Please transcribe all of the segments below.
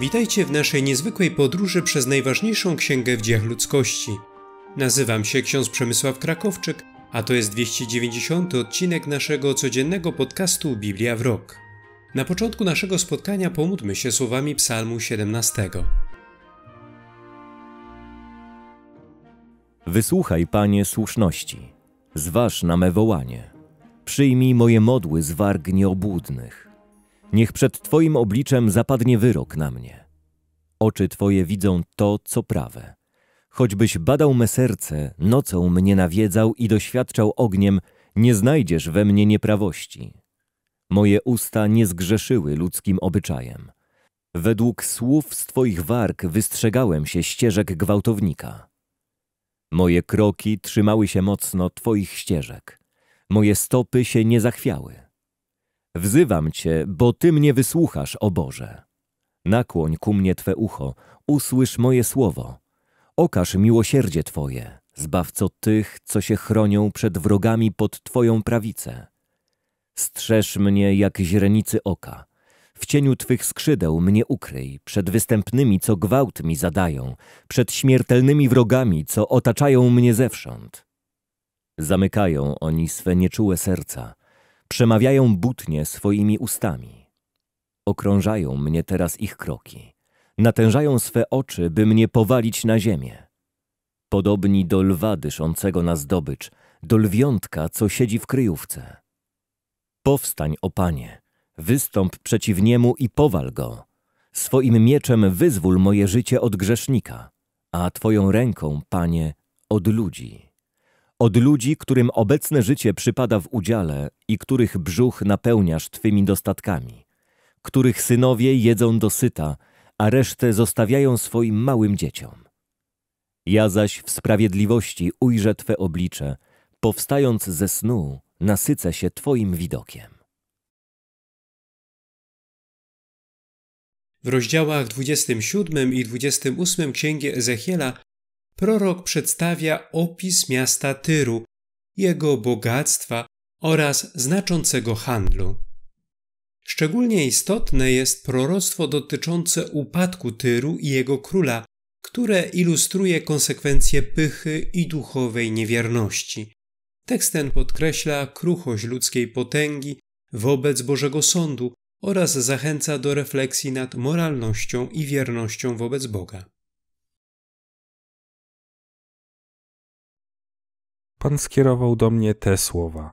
Witajcie w naszej niezwykłej podróży przez najważniejszą księgę w dziejach ludzkości. Nazywam się ksiądz Przemysław Krakowczyk, a to jest 290 odcinek naszego codziennego podcastu Biblia w rok. Na początku naszego spotkania pomódlmy się słowami Psalmu 17. Wysłuchaj, Panie, słuszności. Zważ na me wołanie. Przyjmij moje modły z warg nieobłudnych. Niech przed Twoim obliczem zapadnie wyrok na mnie. Oczy Twoje widzą to, co prawe. Choćbyś badał me serce, nocą mnie nawiedzał i doświadczał ogniem, nie znajdziesz we mnie nieprawości. Moje usta nie zgrzeszyły ludzkim obyczajem. Według słów z Twoich warg wystrzegałem się ścieżek gwałtownika. Moje kroki trzymały się mocno Twoich ścieżek. Moje stopy się nie zachwiały. Wzywam Cię, bo Ty mnie wysłuchasz, o Boże. Nakłoń ku mnie Twe ucho, usłysz moje słowo. Okaż miłosierdzie Twoje, zbawco tych, co się chronią przed wrogami pod Twoją prawicę. Strzeż mnie jak źrenicy oka. W cieniu Twych skrzydeł mnie ukryj, przed występnymi, co gwałt mi zadają, przed śmiertelnymi wrogami, co otaczają mnie zewsząd. Zamykają oni swe nieczułe serca, przemawiają butnie swoimi ustami. Okrążają mnie teraz ich kroki, natężają swe oczy, by mnie powalić na ziemię. Podobni do lwa dyszącego na zdobycz, do lwiątka, co siedzi w kryjówce. Powstań, o Panie, wystąp przeciw niemu i powal go. Swoim mieczem wyzwól moje życie od grzesznika, a Twoją ręką, Panie, od ludzi. Od ludzi, którym obecne życie przypada w udziale i których brzuch napełniasz Twymi dostatkami, których synowie jedzą dosyta, a resztę zostawiają swoim małym dzieciom. Ja zaś w sprawiedliwości ujrzę Twe oblicze, powstając ze snu, nasycę się Twoim widokiem. W rozdziałach 27 i 28 księgi Ezechiela prorok przedstawia opis miasta Tyru, jego bogactwa oraz znaczącego handlu. Szczególnie istotne jest proroctwo dotyczące upadku Tyru i jego króla, które ilustruje konsekwencje pychy i duchowej niewierności. Tekst ten podkreśla kruchość ludzkiej potęgi wobec Bożego Sądu oraz zachęca do refleksji nad moralnością i wiernością wobec Boga. Pan skierował do mnie te słowa.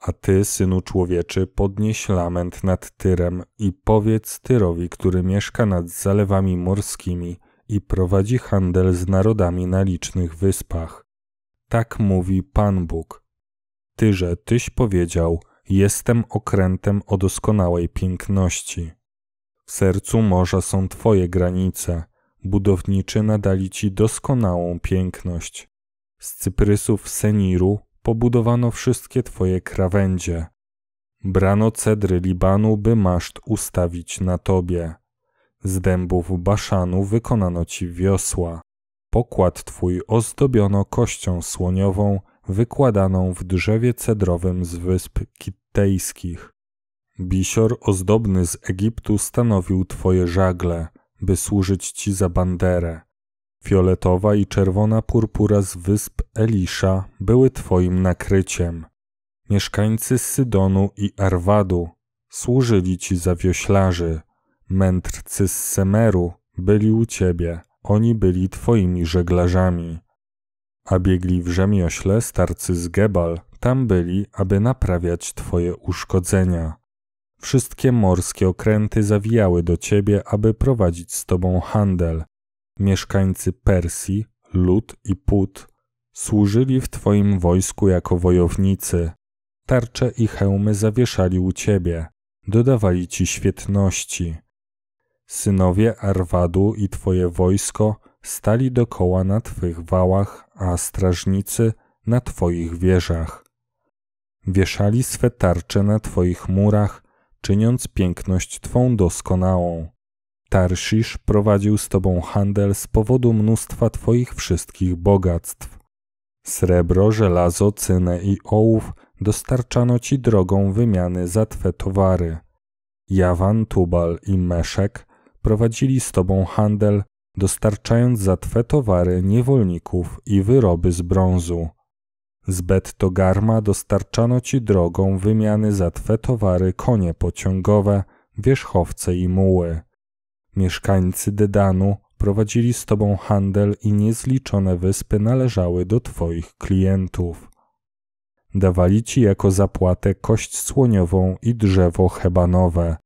A ty, synu człowieczy, podnieś lament nad Tyrem i powiedz Tyrowi, który mieszka nad zalewami morskimi i prowadzi handel z narodami na licznych wyspach. Tak mówi Pan Bóg. Tyrze, tyś powiedział, jestem okrętem o doskonałej piękności. W sercu morza są twoje granice, budowniczy nadali ci doskonałą piękność. Z cyprysów Seniru pobudowano wszystkie twoje krawędzie. Brano cedry Libanu, by maszt ustawić na tobie. Z dębów Baszanu wykonano ci wiosła. Pokład twój ozdobiono kością słoniową, wykładaną w drzewie cedrowym z wysp Kittejskich. Bisior ozdobny z Egiptu stanowił twoje żagle, by służyć ci za banderę. Fioletowa i czerwona purpura z wysp Elisza były twoim nakryciem. Mieszkańcy Sydonu i Arwadu służyli ci za wioślarzy. Mędrcy z Semeru byli u ciebie, oni byli twoimi żeglarzami. A biegli w rzemiośle starcy z Gebal, tam byli, aby naprawiać twoje uszkodzenia. Wszystkie morskie okręty zawijały do ciebie, aby prowadzić z tobą handel. Mieszkańcy Persji, Lud i Put służyli w twoim wojsku jako wojownicy. Tarcze i hełmy zawieszali u ciebie, dodawali ci świetności. Synowie Arwadu i twoje wojsko stali dokoła na twych wałach, a strażnicy na twoich wieżach. Wieszali swe tarcze na twoich murach, czyniąc piękność twą doskonałą. Tarszisz prowadził z tobą handel z powodu mnóstwa twoich wszystkich bogactw. Srebro, żelazo, cynę i ołów dostarczano ci drogą wymiany za twe towary. Jawan, Tubal i Meszek prowadzili z Tobą handel, dostarczając za Twe towary niewolników i wyroby z brązu. Z Bet-Togarma dostarczano Ci drogą wymiany za Twe towary konie pociągowe, wierzchowce i muły. Mieszkańcy Dedanu prowadzili z Tobą handel i niezliczone wyspy należały do Twoich klientów. Dawali Ci jako zapłatę kość słoniową i drzewo hebanowe.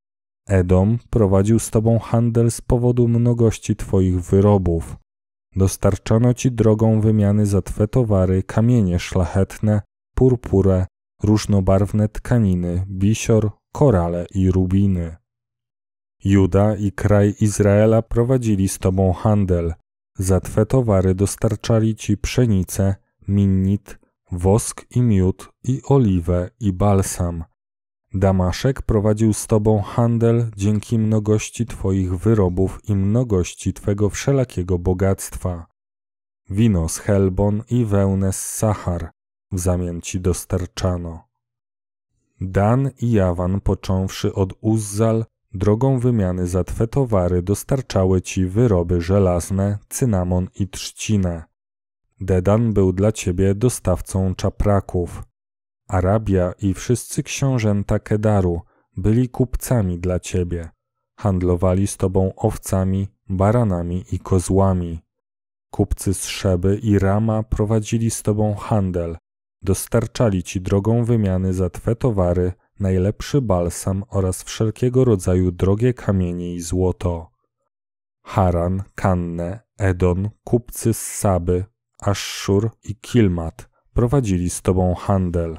Edom prowadził z Tobą handel z powodu mnogości Twoich wyrobów. Dostarczano Ci drogą wymiany za Twe towary kamienie szlachetne, purpurę, różnobarwne tkaniny, bisior, korale i rubiny. Juda i kraj Izraela prowadzili z Tobą handel. Za Twe towary dostarczali Ci pszenicę, minnit, wosk i miód, i oliwę, i balsam. Damaszek prowadził z Tobą handel dzięki mnogości Twoich wyrobów i mnogości Twego wszelakiego bogactwa. Wino z Helbon i wełnę z Sachar w zamian Ci dostarczano. Dan i Jawan, począwszy od Uzzal, drogą wymiany za Twe towary dostarczały Ci wyroby żelazne, cynamon i trzcinę. Dedan był dla Ciebie dostawcą czapraków. Arabia i wszyscy książęta Kedaru byli kupcami dla Ciebie. Handlowali z Tobą owcami, baranami i kozłami. Kupcy z Szeby i Rama prowadzili z Tobą handel, dostarczali Ci drogą wymiany za Twe towary najlepszy balsam oraz wszelkiego rodzaju drogie kamienie i złoto. Haran, Kanne, Edon, kupcy z Saby, Aszszur i Kilmat prowadzili z Tobą handel.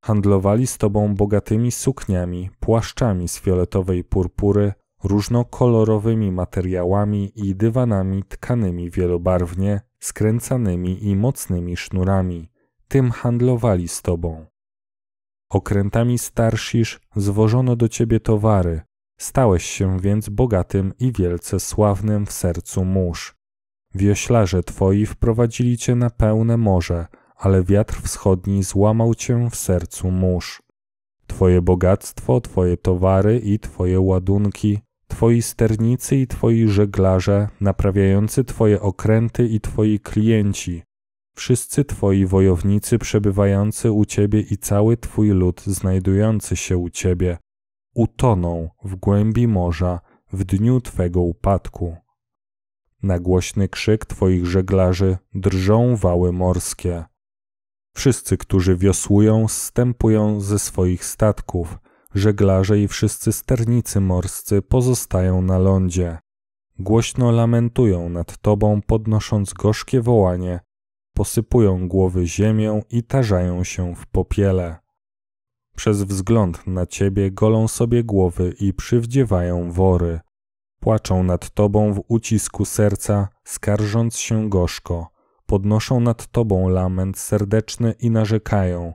Handlowali z Tobą bogatymi sukniami, płaszczami z fioletowej purpury, różnokolorowymi materiałami i dywanami tkanymi wielobarwnie, skręcanymi i mocnymi sznurami. Tym handlowali z Tobą. Okrętami starszisz zwożono do ciebie towary, stałeś się więc bogatym i wielce sławnym w sercu mórz. Wioślarze twoi wprowadzili cię na pełne morze, ale wiatr wschodni złamał cię w sercu mórz. Twoje bogactwo, twoje towary i twoje ładunki, twoi sternicy i twoi żeglarze, naprawiający twoje okręty i twoi klienci, wszyscy Twoi wojownicy przebywający u Ciebie i cały Twój lud znajdujący się u Ciebie utoną w głębi morza w dniu Twego upadku. Na głośny krzyk Twoich żeglarzy drżą wały morskie. Wszyscy, którzy wiosłują, stępują ze swoich statków, żeglarze i wszyscy sternicy morscy pozostają na lądzie. Głośno lamentują nad Tobą, podnosząc gorzkie wołanie posypują głowy ziemią i tarzają się w popiele. Przez wzgląd na ciebie golą sobie głowy i przywdziewają wory. Płaczą nad tobą w ucisku serca, skarżąc się gorzko. Podnoszą nad tobą lament serdeczny i narzekają.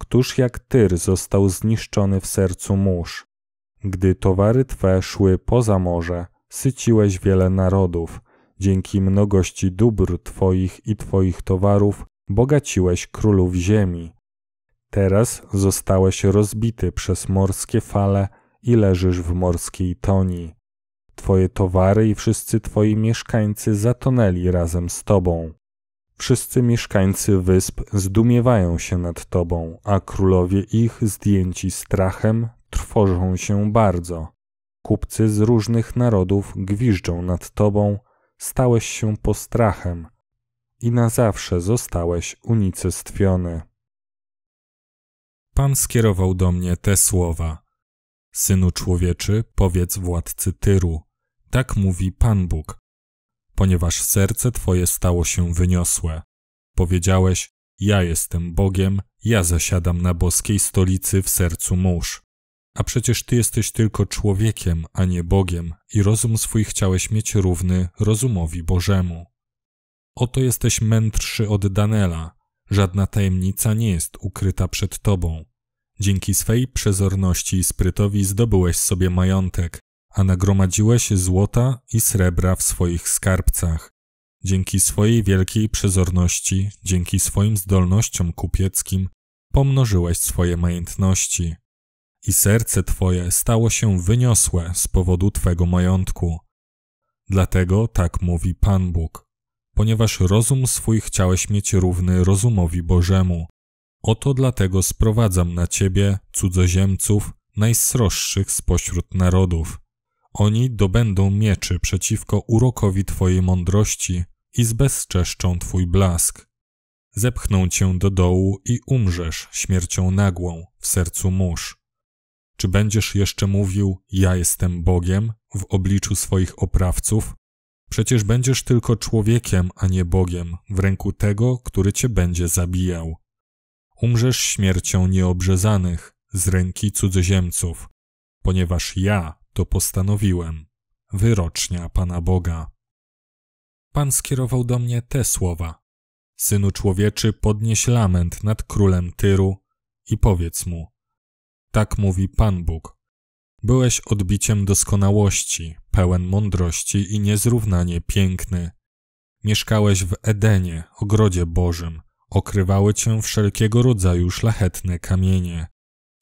Któż jak tyr został zniszczony w sercu mórz? Gdy towary twe szły poza morze, syciłeś wiele narodów, Dzięki mnogości dóbr Twoich i Twoich towarów bogaciłeś królów ziemi. Teraz zostałeś rozbity przez morskie fale i leżysz w morskiej toni. Twoje towary i wszyscy Twoi mieszkańcy zatonęli razem z Tobą. Wszyscy mieszkańcy wysp zdumiewają się nad Tobą, a królowie ich, zdjęci strachem, trwożą się bardzo. Kupcy z różnych narodów gwiżdżą nad Tobą, stałeś się postrachem i na zawsze zostałeś unicestwiony. Pan skierował do mnie te słowa: Synu człowieczy, powiedz władcy Tyru, tak mówi Pan Bóg, ponieważ serce twoje stało się wyniosłe. Powiedziałeś: Ja jestem Bogiem, ja zasiadam na boskiej stolicy w sercu mórz. A przecież ty jesteś tylko człowiekiem, a nie Bogiem, i rozum swój chciałeś mieć równy rozumowi Bożemu. Oto jesteś mędrszy od Danela, żadna tajemnica nie jest ukryta przed tobą. Dzięki swej przezorności i sprytowi zdobyłeś sobie majątek, a nagromadziłeś złota i srebra w swoich skarbcach. Dzięki swojej wielkiej przezorności, dzięki swoim zdolnościom kupieckim, pomnożyłeś swoje majątności i serce Twoje stało się wyniosłe z powodu Twego majątku. Dlatego tak mówi Pan Bóg. Ponieważ rozum swój chciałeś mieć równy rozumowi Bożemu. Oto dlatego sprowadzam na ciebie cudzoziemców, najsroższych spośród narodów. Oni dobędą mieczy przeciwko urokowi Twojej mądrości i zbezczeszczą Twój blask. Zepchną Cię do dołu i umrzesz śmiercią nagłą w sercu mórz. Czy będziesz jeszcze mówił, ja jestem Bogiem w obliczu swoich oprawców? Przecież będziesz tylko człowiekiem, a nie Bogiem, w ręku tego, który cię będzie zabijał. Umrzesz śmiercią nieobrzezanych z ręki cudzoziemców, ponieważ ja to postanowiłem. Wyrocznia Pana Boga. Pan skierował do mnie te słowa: Synu człowieczy, podnieś lament nad królem Tyru i powiedz mu: tak mówi Pan Bóg. Byłeś odbiciem doskonałości, pełen mądrości i niezrównanie piękny. Mieszkałeś w Edenie, ogrodzie Bożym. Okrywały cię wszelkiego rodzaju szlachetne kamienie.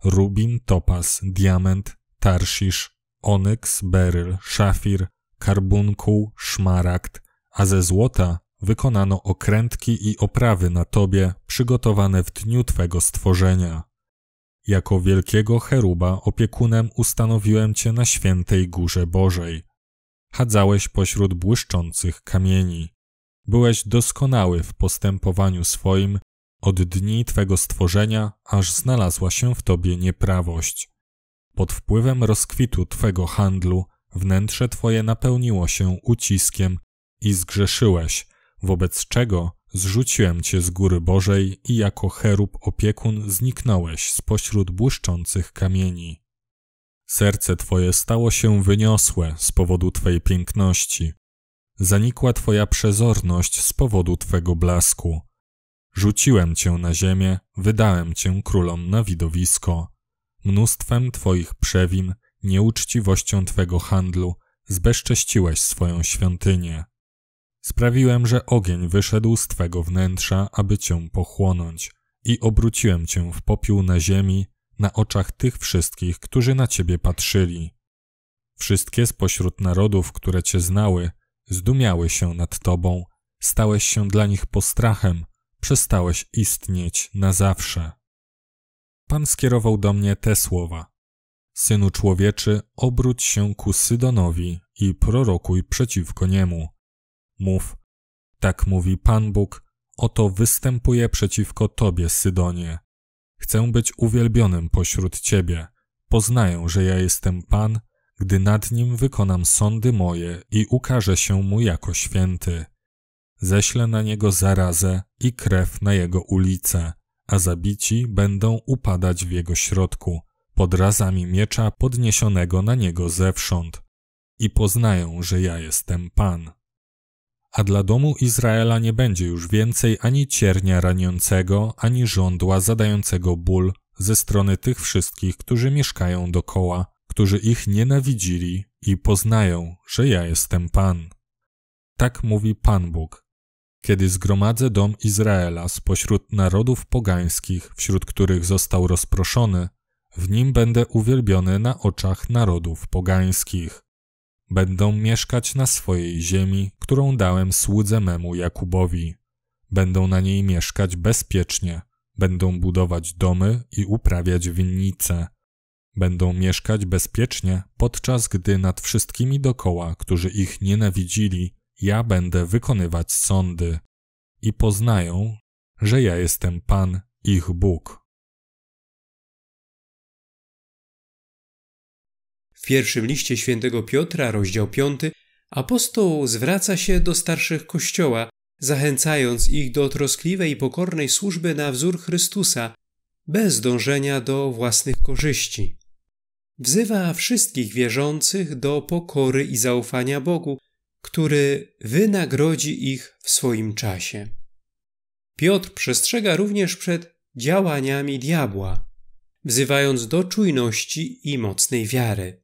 Rubin, topaz, diament, tarszisz, onyks, beryl, szafir, karbunkuł, szmaragd, a ze złota wykonano okrętki i oprawy na tobie przygotowane w dniu twego stworzenia. Jako wielkiego cheruba opiekunem ustanowiłem cię na świętej górze Bożej. Chadzałeś pośród błyszczących kamieni. Byłeś doskonały w postępowaniu swoim od dni twego stworzenia, aż znalazła się w tobie nieprawość. Pod wpływem rozkwitu twego handlu wnętrze twoje napełniło się uciskiem i zgrzeszyłeś, wobec czego Zrzuciłem cię z góry Bożej i jako cherub opiekun zniknąłeś spośród błyszczących kamieni. Serce twoje stało się wyniosłe z powodu twej piękności. Zanikła twoja przezorność z powodu twego blasku. Rzuciłem cię na ziemię, wydałem cię królom na widowisko. Mnóstwem twoich przewin, nieuczciwością twego handlu zbezcześciłeś swoją świątynię. Sprawiłem, że ogień wyszedł z twego wnętrza, aby cię pochłonąć, i obróciłem cię w popiół na ziemi, na oczach tych wszystkich, którzy na ciebie patrzyli. Wszystkie spośród narodów, które cię znały, zdumiały się nad tobą, stałeś się dla nich postrachem, przestałeś istnieć na zawsze. Pan skierował do mnie te słowa: Synu człowieczy, obróć się ku Sydonowi i prorokuj przeciwko niemu Mów, tak mówi Pan Bóg, oto występuję przeciwko Tobie, Sydonie. Chcę być uwielbionym pośród Ciebie. Poznają, że ja jestem Pan, gdy nad nim wykonam sądy moje i ukażę się mu jako święty. Ześlę na niego zarazę i krew na jego ulice, a zabici będą upadać w jego środku, pod razami miecza podniesionego na niego zewsząd. I poznają, że ja jestem Pan a dla domu Izraela nie będzie już więcej ani ciernia raniącego, ani żądła zadającego ból ze strony tych wszystkich, którzy mieszkają dokoła, którzy ich nienawidzili i poznają, że ja jestem Pan. Tak mówi Pan Bóg. Kiedy zgromadzę dom Izraela spośród narodów pogańskich, wśród których został rozproszony, w nim będę uwielbiony na oczach narodów pogańskich będą mieszkać na swojej ziemi, którą dałem słudze memu Jakubowi. Będą na niej mieszkać bezpiecznie, będą budować domy i uprawiać winnice. Będą mieszkać bezpiecznie, podczas gdy nad wszystkimi dokoła, którzy ich nienawidzili, ja będę wykonywać sądy i poznają, że ja jestem Pan, ich Bóg. W pierwszym liście świętego Piotra, rozdział 5, apostoł zwraca się do starszych Kościoła, zachęcając ich do troskliwej i pokornej służby na wzór Chrystusa, bez dążenia do własnych korzyści. Wzywa wszystkich wierzących do pokory i zaufania Bogu, który wynagrodzi ich w swoim czasie. Piotr przestrzega również przed działaniami diabła, wzywając do czujności i mocnej wiary.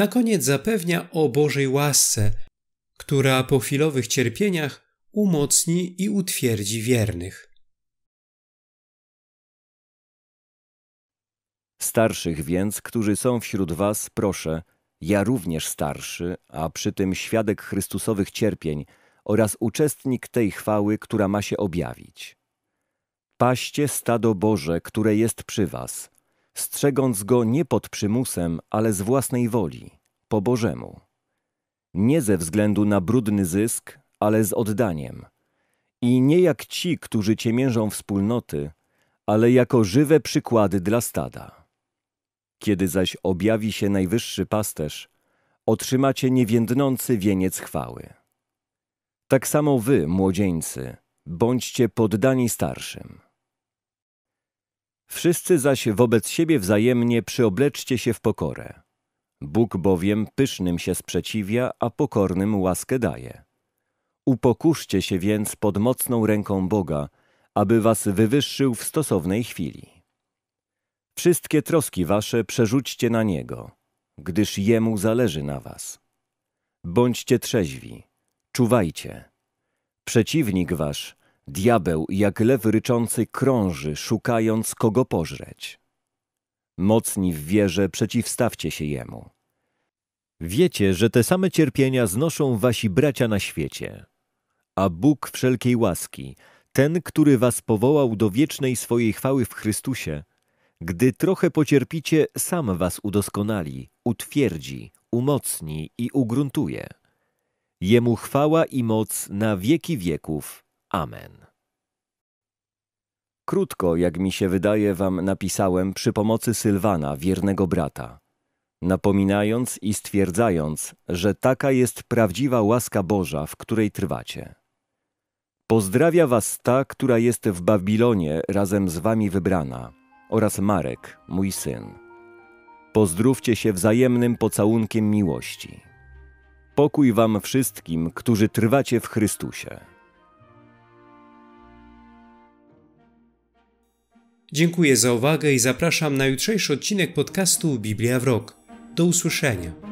Na koniec zapewnia o Bożej łasce, która po chwilowych cierpieniach umocni i utwierdzi wiernych. Starszych więc, którzy są wśród was, proszę, ja również starszy, a przy tym świadek Chrystusowych cierpień oraz uczestnik tej chwały, która ma się objawić. Paście stado Boże, które jest przy was, strzegąc go nie pod przymusem, ale z własnej woli, po Bożemu. Nie ze względu na brudny zysk, ale z oddaniem. I nie jak ci, którzy ciemiężą wspólnoty, ale jako żywe przykłady dla stada. Kiedy zaś objawi się najwyższy pasterz, otrzymacie niewiędnący wieniec chwały. Tak samo wy, młodzieńcy, bądźcie poddani starszym. Wszyscy zaś wobec siebie wzajemnie przyobleczcie się w pokorę. Bóg bowiem pysznym się sprzeciwia, a pokornym łaskę daje. Upokurzcie się więc pod mocną ręką Boga, aby was wywyższył w stosownej chwili. Wszystkie troski wasze przerzućcie na Niego, gdyż Jemu zależy na was. Bądźcie trzeźwi, czuwajcie. Przeciwnik wasz, diabeł, jak lew ryczący, krąży, szukając kogo pożreć. Mocni w wierze przeciwstawcie się Jemu. Wiecie, że te same cierpienia znoszą wasi bracia na świecie. A Bóg wszelkiej łaski, ten, który was powołał do wiecznej swojej chwały w Chrystusie, gdy trochę pocierpicie, sam was udoskonali, utwierdzi, umocni i ugruntuje. Jemu chwała i moc na wieki wieków. Amen. Krótko, jak mi się wydaje, wam napisałem przy pomocy Sylwana, wiernego brata, napominając i stwierdzając, że taka jest prawdziwa łaska Boża, w której trwacie. Pozdrawia was ta, która jest w Babilonie razem z wami wybrana – oraz Marek, mój syn. Pozdrówcie się wzajemnym pocałunkiem miłości. Pokój wam wszystkim, którzy trwacie w Chrystusie. Dziękuję za uwagę i zapraszam na jutrzejszy odcinek podcastu Biblia w Rok. Do usłyszenia.